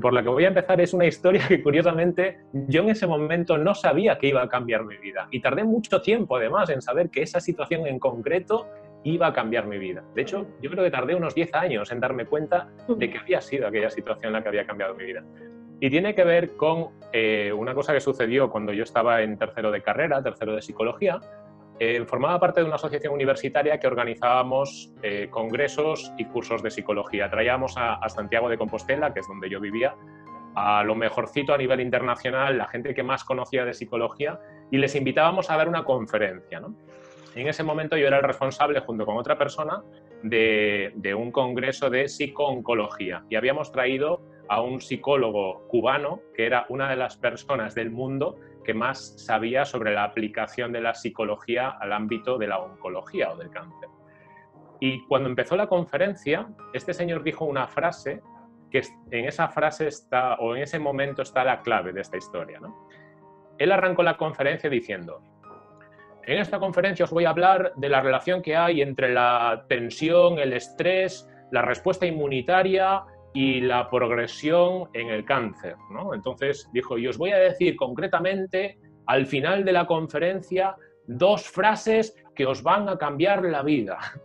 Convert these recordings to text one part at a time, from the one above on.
por la que voy a empezar es una historia que curiosamente yo en ese momento no sabía que iba a cambiar mi vida y tardé mucho tiempo además en saber que esa situación en concreto iba a cambiar mi vida. De hecho, yo creo que tardé unos 10 años en darme cuenta de que había sido aquella situación la que había cambiado mi vida. Y tiene que ver con eh, una cosa que sucedió cuando yo estaba en tercero de carrera, tercero de psicología. Eh, formaba parte de una asociación universitaria que organizábamos eh, congresos y cursos de psicología. Traíamos a, Santiago de Compostela, que es donde yo vivía, a lo mejorcito a nivel internacional, la gente que más conocía de psicología, y les invitábamos a dar una conferencia. En ese momento yo era el responsable, junto con otra persona, de, un congreso de psicooncología y habíamos traído a un psicólogo cubano que era una de las personas del mundo que más sabía sobre la aplicación de la psicología al ámbito de la oncología o del cáncer. Y cuando empezó la conferencia, este señor dijo una frase que en esa frase está, o en ese momento está la clave de esta historia. Él arrancó la conferencia diciendo, en esta conferencia os voy a hablar de la relación que hay entre la tensión, el estrés, la respuesta inmunitaria y la progresión en el cáncer. ¿no? Entonces dijo, y os voy a decir concretamente al final de la conferencia dos frases que os van a cambiar la vida.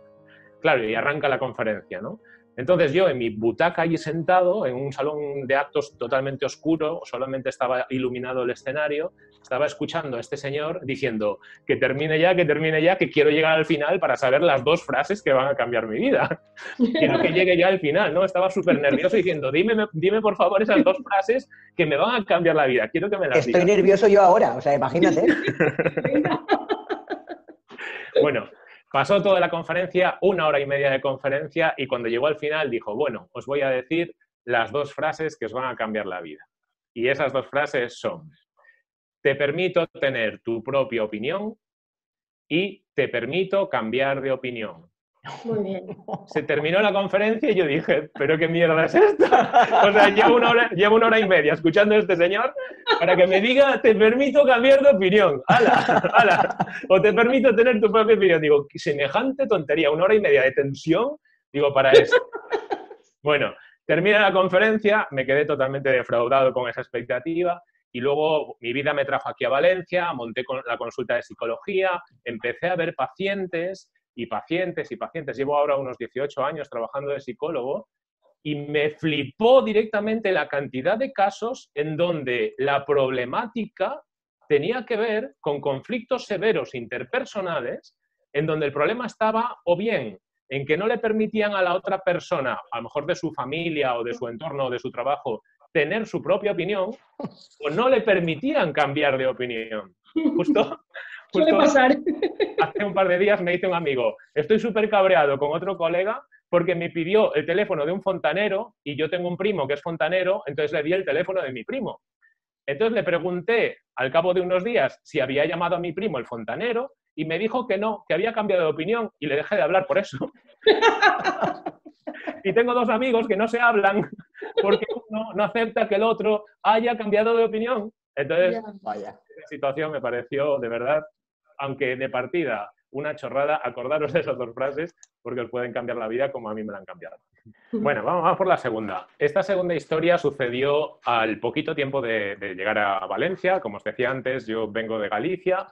Claro, y arranca la conferencia, ¿no? Entonces yo en mi butaca allí sentado, en un salón de actos totalmente oscuro, solamente estaba iluminado el escenario, estaba escuchando a este señor diciendo que termine ya, que termine ya, que quiero llegar al final para saber las dos frases que van a cambiar mi vida. quiero que llegue ya al final, ¿no? Estaba súper nervioso diciendo, dime, dime por favor esas dos frases que me van a cambiar la vida, quiero que me las Estoy nervioso yo ahora, o sea, imagínate. bueno, Pasó toda la conferencia, una hora y media de conferencia, y cuando llegó al final dijo, bueno, os voy a decir las dos frases que os van a cambiar la vida. Y esas dos frases son, te permito tener tu propia opinión y te permito cambiar de opinión. Se terminó la conferencia y yo dije, ¿pero qué mierda es esta? O sea, llevo una, hora, llevo una hora y media escuchando a este señor para que me diga, te permito cambiar de opinión. O te permito tener tu propia opinión. Digo, semejante tontería, una hora y media de tensión, digo, para eso. Bueno, termina la conferencia, me quedé totalmente defraudado con esa expectativa y luego mi vida me trajo aquí a Valencia, monté con la consulta de psicología, empecé a ver pacientes y pacientes y pacientes. Llevo ahora unos 18 años trabajando de psicólogo y me flipó directamente la cantidad de casos en donde la problemática tenía que ver con conflictos severos interpersonales, en donde el problema estaba o bien en que no le permitían a la otra persona, a lo mejor de su familia o de su entorno o de su trabajo, tener su propia opinión, o no le permitían cambiar de opinión. Justo, Suele pasar. Hace un par de días me dice un amigo, estoy súper cabreado con otro colega porque me pidió el teléfono de un fontanero y yo tengo un primo que es fontanero, entonces le di el teléfono de mi primo. Entonces le pregunté al cabo de unos días si había llamado a mi primo el fontanero y me dijo que no, que había cambiado de opinión y le dejé de hablar por eso. y tengo dos amigos que no se hablan porque uno no acepta que el otro haya cambiado de opinión. Entonces, vaya, esa situación me pareció de verdad aunque de partida una chorrada, acordaros de esas dos frases porque os pueden cambiar la vida como a mí me la han cambiado. Bueno, vamos, por la segunda. Esta segunda historia sucedió al poquito tiempo de, llegar a Valencia. Como os decía antes, yo vengo de Galicia.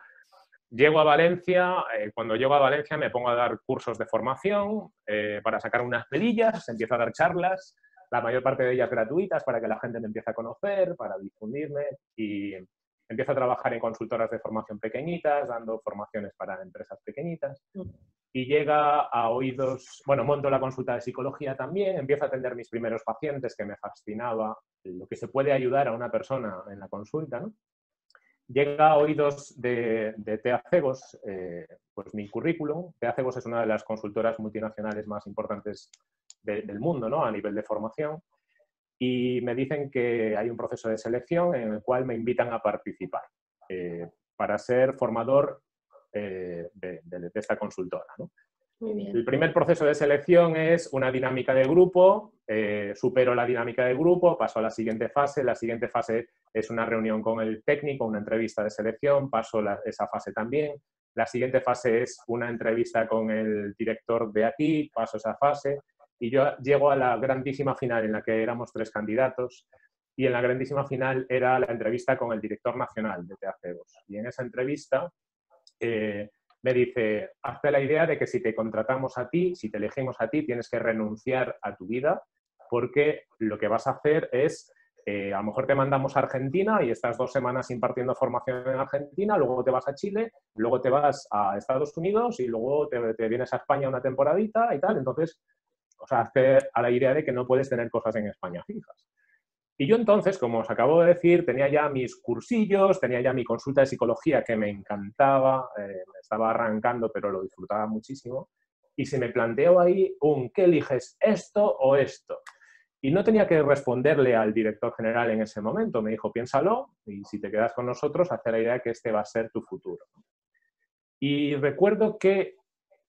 Llego a Valencia, eh, cuando llego a Valencia me pongo a dar cursos de formación eh, para sacar unas pelillas, empiezo a dar charlas, la mayor parte de ellas gratuitas para que la gente me empiece a conocer, para difundirme y empiezo a trabajar en consultoras de formación pequeñitas, dando formaciones para empresas pequeñitas. Mm. Y llega a oídos, bueno, monto la consulta de psicología también, empiezo a atender mis primeros pacientes, que me fascinaba lo que se puede ayudar a una persona en la consulta, ¿no? Llega a oídos de, de Teacegos, eh, pues mi currículum. Teacegos es una de las consultoras multinacionales más importantes del mundo, ¿no? A nivel de formación y me dicen que hay un proceso de selección en el cual me invitan a participar eh, para ser formador eh, de, esta consultora. El primer proceso de selección es una dinámica de grupo, eh, supero la dinámica de grupo, paso a la siguiente fase, la siguiente fase es una reunión con el técnico, una entrevista de selección, paso esa fase también, la siguiente fase es una entrevista con el director de aquí, paso esa fase, y yo llego a la grandísima final en la que éramos tres candidatos y en la grandísima final era la entrevista con el director nacional de TAC2. Y en esa entrevista eh, me dice, hazte la idea de que si te contratamos a ti, si te elegimos a ti, tienes que renunciar a tu vida porque lo que vas a hacer es, eh, a lo mejor te mandamos a Argentina y estás dos semanas impartiendo formación en Argentina, luego te vas a Chile, luego te vas a Estados Unidos y luego te, vienes a España una temporadita y tal. Entonces, o sea, hazte a la idea de que no puedes tener cosas en España fijas. Y yo entonces, como os acabo de decir, tenía ya mis cursillos, tenía ya mi consulta de psicología que me encantaba, eh, me estaba arrancando, pero lo disfrutaba muchísimo. Y se me planteó ahí un, ¿qué eliges, esto o esto? Y no tenía que responderle al director general en ese momento. Me dijo, piénsalo y si te quedas con nosotros, hace la idea de que este va a ser tu futuro. Y recuerdo que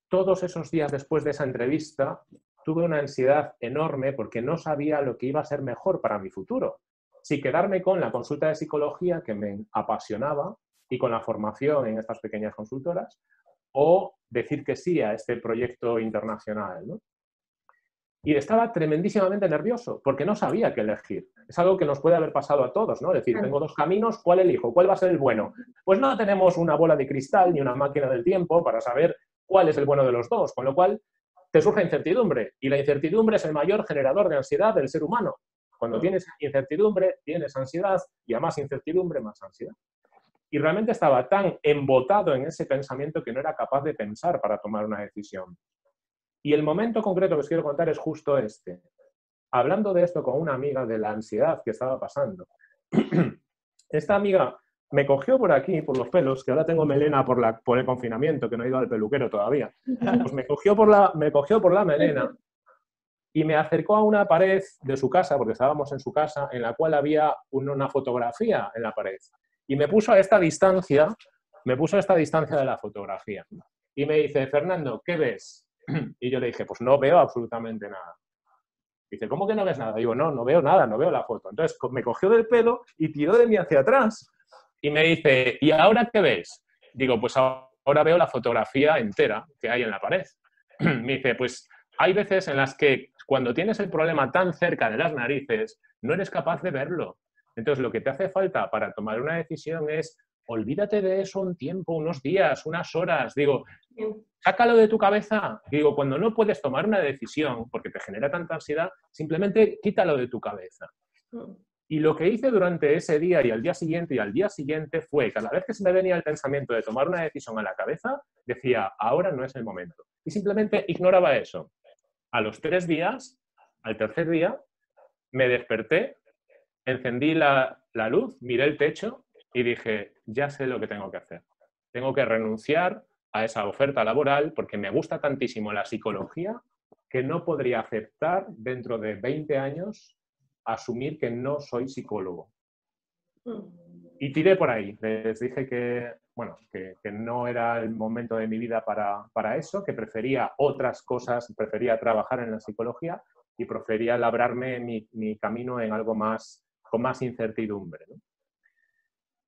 todos esos días después de esa entrevista tuve una ansiedad enorme porque no sabía lo que iba a ser mejor para mi futuro. Si quedarme con la consulta de psicología que me apasionaba y con la formación en estas pequeñas consultoras, o decir que sí a este proyecto internacional. Y estaba tremendísimamente nervioso porque no sabía qué elegir. Es algo que nos puede haber pasado a todos, ¿no? Es decir, tengo dos caminos, ¿cuál elijo? ¿Cuál va a ser el bueno? Pues no tenemos una bola de cristal ni una máquina del tiempo para saber cuál es el bueno de los dos, con lo cual te surge incertidumbre y la incertidumbre es el mayor generador de ansiedad del ser humano. Cuando tienes incertidumbre, tienes ansiedad y a más incertidumbre, más ansiedad. Y realmente estaba tan embotado en ese pensamiento que no era capaz de pensar para tomar una decisión. Y el momento concreto que os quiero contar es justo este. Hablando de esto con una amiga de la ansiedad que estaba pasando. Esta amiga me cogió por aquí, por los pelos, que ahora tengo melena por, la, por el confinamiento, que no he ido al peluquero todavía. Pues me cogió, por la, me cogió por la melena y me acercó a una pared de su casa, porque estábamos en su casa, en la cual había una fotografía en la pared. Y me puso a esta distancia, me puso a esta distancia de la fotografía. Y me dice, Fernando, ¿qué ves? Y yo le dije, pues no veo absolutamente nada. Dice, ¿cómo que no ves nada? Digo, no, no veo nada, no veo la foto. Entonces me cogió del pelo y tiró de mí hacia atrás y me dice, ¿y ahora qué ves? Digo, pues ahora veo la fotografía entera que hay en la pared. me dice, pues hay veces en las que cuando tienes el problema tan cerca de las narices, no eres capaz de verlo. Entonces, lo que te hace falta para tomar una decisión es, olvídate de eso un tiempo, unos días, unas horas. Digo, sácalo de tu cabeza. Digo, cuando no puedes tomar una decisión porque te genera tanta ansiedad, simplemente quítalo de tu cabeza. Y lo que hice durante ese día y al día siguiente y al día siguiente fue, cada vez que se me venía el pensamiento de tomar una decisión a la cabeza, decía, ahora no es el momento. Y simplemente ignoraba eso. A los tres días, al tercer día, me desperté, encendí la, la luz, miré el techo y dije, ya sé lo que tengo que hacer. Tengo que renunciar a esa oferta laboral porque me gusta tantísimo la psicología que no podría aceptar dentro de 20 años asumir que no soy psicólogo. Mm. Y tiré por ahí. Les dije que, bueno, que, no era el momento de mi vida para, para, eso, que prefería otras cosas, prefería trabajar en la psicología y prefería labrarme mi, mi camino en algo más, con más incertidumbre.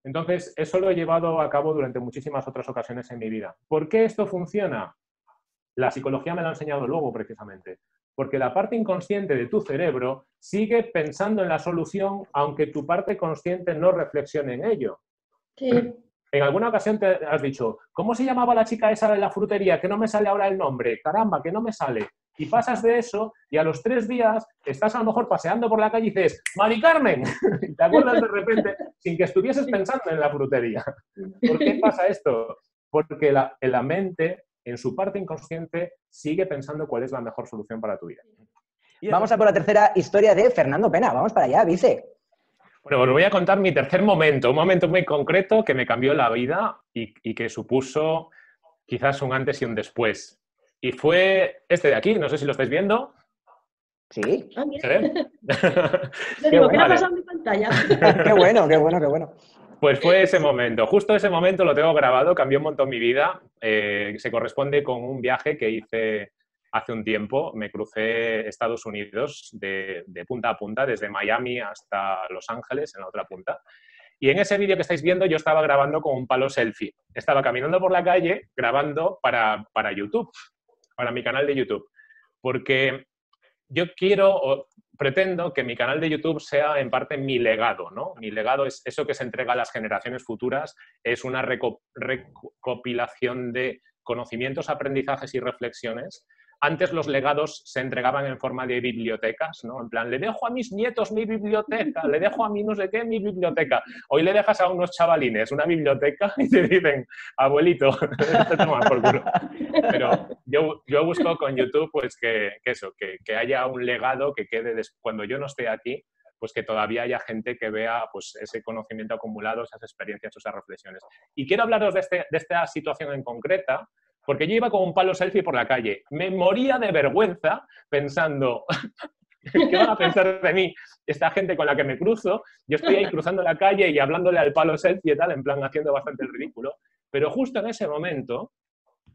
Entonces, eso lo he llevado a cabo durante muchísimas otras ocasiones en mi vida. ¿Por qué esto funciona? La psicología me lo ha enseñado luego, precisamente porque la parte inconsciente de tu cerebro sigue pensando en la solución aunque tu parte consciente no reflexione en ello. En alguna ocasión te has dicho, ¿cómo se llamaba la chica esa de la frutería? Que no me sale ahora el nombre. Caramba, que no me sale. Y pasas de eso y a los tres días estás a lo mejor paseando por la calle y dices, Mari Carmen, y te acuerdas de repente sin que estuvieses pensando en la frutería. ¿Por qué pasa esto? Porque la, la mente en su parte inconsciente sigue pensando cuál es la mejor solución para tu vida. Vamos a por la tercera historia de Fernando Pena. Vamos para allá, vice. Bueno, os voy a contar mi tercer momento, un momento muy concreto que me cambió la vida y, que supuso quizás un antes y un después. Y fue este de aquí, no sé si lo estáis viendo. Sí. Ah, ¿qué, ha pasado en mi pantalla? qué bueno, qué bueno, qué bueno. Pues fue ese momento, justo ese momento lo tengo grabado, cambió un montón mi vida, eh, se corresponde con un viaje que hice hace un tiempo, me crucé Estados Unidos de, punta a punta, desde Miami hasta Los Ángeles, en la otra punta. Y en ese vídeo que estáis viendo yo estaba grabando con un palo selfie. Estaba caminando por la calle grabando para, para YouTube, para mi canal de YouTube. Porque yo quiero pretendo que mi canal de YouTube sea en parte mi legado, ¿no? Mi legado es eso que se entrega a las generaciones futuras, es una recopilación de conocimientos, aprendizajes y reflexiones antes los legados se entregaban en forma de bibliotecas, ¿no? En plan, le dejo a mis nietos mi biblioteca, le dejo a mí no sé qué mi biblioteca. Hoy le dejas a unos chavalines una biblioteca y te dicen, abuelito, te tomas por culo. Pero yo, yo busco con YouTube, pues, que, eso, que, que, haya un legado que quede cuando yo no esté aquí, pues que todavía haya gente que vea pues, ese conocimiento acumulado, esas experiencias, esas reflexiones. Y quiero hablaros de, este, de esta situación en concreta, porque yo iba con un palo selfie por la calle. Me moría de vergüenza pensando, ¿qué van a pensar de mí esta gente con la que me cruzo? Yo estoy ahí cruzando la calle y hablándole al palo selfie y tal, en plan haciendo bastante el ridículo. Pero justo en ese momento,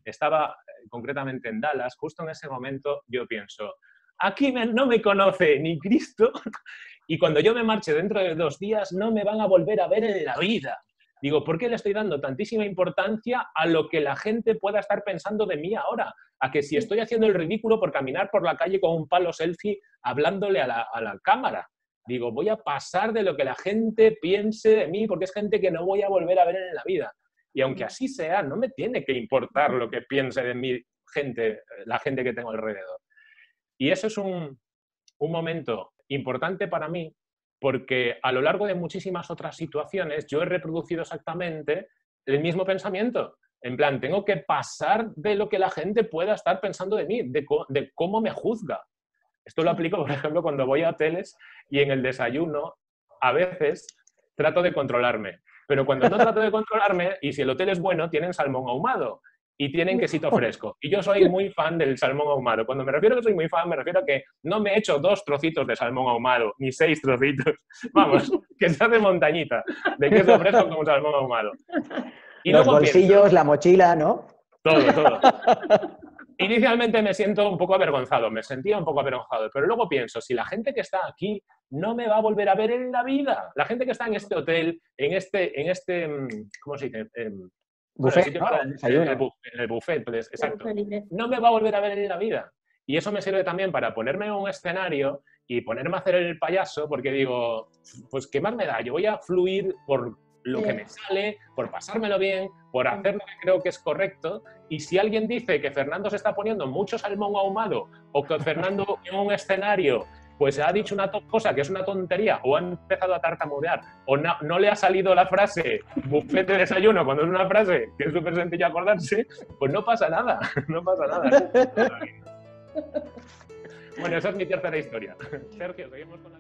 estaba eh, concretamente en Dallas, justo en ese momento yo pienso, aquí no me conoce ni Cristo y cuando yo me marche dentro de dos días no me van a volver a ver en la vida. Digo, ¿por qué le estoy dando tantísima importancia a lo que la gente pueda estar pensando de mí ahora? A que si estoy haciendo el ridículo por caminar por la calle con un palo selfie hablándole a la, cámara. Digo, voy a pasar de lo que la gente piense de mí porque es gente que no voy a volver a ver en la vida. Y aunque así sea, no me tiene que importar lo que piense de mí gente, la gente que tengo alrededor. Y eso es un, un momento importante para mí porque a lo largo de muchísimas otras situaciones yo he reproducido exactamente el mismo pensamiento. En plan, tengo que pasar de lo que la gente pueda estar pensando de mí, de, cómo me juzga. Esto lo aplico, por ejemplo, cuando voy a hoteles y en el desayuno, a veces trato de controlarme. Pero cuando no trato de controlarme, y si el hotel es bueno, tienen salmón ahumado y tienen quesito fresco. Y yo soy muy fan del salmón ahumado. Cuando me refiero a que soy muy fan, me refiero a que no me echo dos trocitos de salmón ahumado, ni seis trocitos. Vamos, que se hace montañita de queso fresco con salmón ahumado. Y Los bolsillos, la mochila, ¿no? Todo, todo. Inicialmente me siento un poco avergonzado, me sentía un poco avergonzado, pero luego pienso, si la gente que está aquí no me va a volver a ver en la vida, la gente que está en este hotel, en este, en este mm, ¿cómo se dice? Buffet, en el buffet, pues, exacto. No me va a volver a ver en la vida. Y eso me sirve también para ponerme en un escenario y ponerme a hacer el payaso, porque digo, pues qué más me da, yo voy a fluir por lo que me sale, por pasármelo bien, por hacer lo que creo que es correcto. Y si alguien dice que Fernando se está poniendo mucho salmón ahumado o que Fernando en un escenario pues ha dicho una cosa que es una tontería o ha empezado a tartamudear o no, le ha salido la frase buffet de desayuno cuando es una frase que es súper sencilla acordarse, pues no pasa nada, no pasa nada. bueno, esa es mi tercera historia. Sergio, seguimos con la